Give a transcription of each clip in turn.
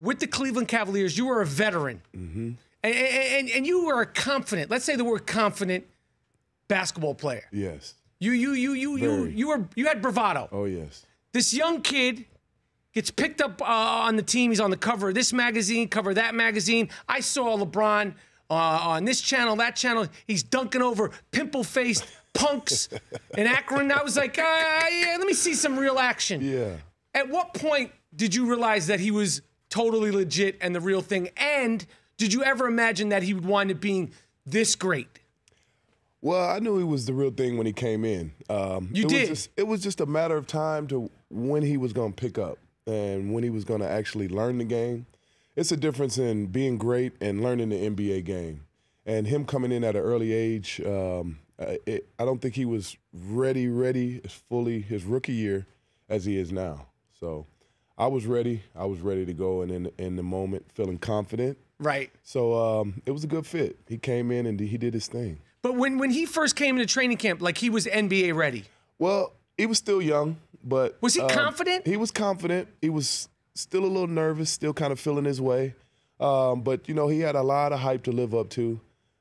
with the Cleveland Cavaliers, you were a veteran, Mm-hmm. and, and and you were a confident. Let's say the word confident basketball player. Yes. You you you you you Very. you were you had bravado. Oh yes. This young kid gets picked up uh, on the team. He's on the cover of this magazine, cover of that magazine. I saw LeBron uh, on this channel, that channel. He's dunking over pimple faced punks in Akron. I was like, uh, yeah, let me see some real action. Yeah. At what point did you realize that he was totally legit and the real thing? And did you ever imagine that he would wind up being this great? Well, I knew he was the real thing when he came in. Um, You it did? Was just, it was just a matter of time to when he was going to pick up and when he was going to actually learn the game. It's a difference in being great and learning the NBA game. And him coming in at an early age, um, I- it, I don't think he was ready, ready as fully his rookie year as he is now. So I was ready. I was ready to go, and in in the moment, feeling confident. Right. So um, it was a good fit. He came in and he did his thing. But when, when he first came into training camp, like he was NBA ready. Well, he was still young, but Was he um, confident? He was confident. He was still a little nervous, still kind of feeling his way. Um, but you know, he had a lot of hype to live up to,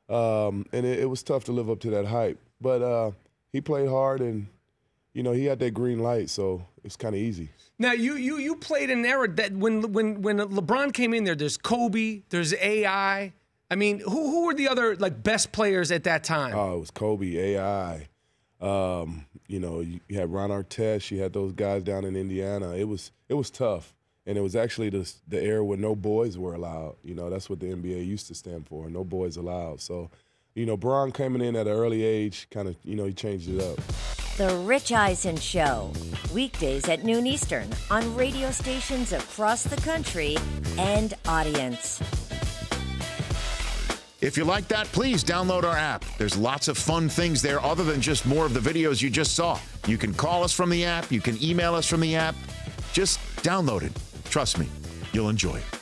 um, and it, it was tough to live up to that hype. But uh, he played hard, and you know, he had that green light, so it's kind of easy. Now you you you played in an era that when when when LeBron came in there, there's Kobe, there's AI. I mean, who who were the other like best players at that time? Oh, it was Kobe, AI. Um, you know, you, you had Ron Artest. You had those guys down in Indiana. It was it was tough, and it was actually the the era where no boys were allowed. You know, that's what the NBA used to stand for. No boys allowed. So, you know, Bron coming in at an early age, kind of, you know, he changed it up. The Rich Eisen Show, weekdays at noon Eastern on radio stations across the country and audience. If you like that, please download our app. There's lots of fun things there other than just more of the videos you just saw. You can call us from the app, you can email us from the app. Just download it. Trust me, you'll enjoy it.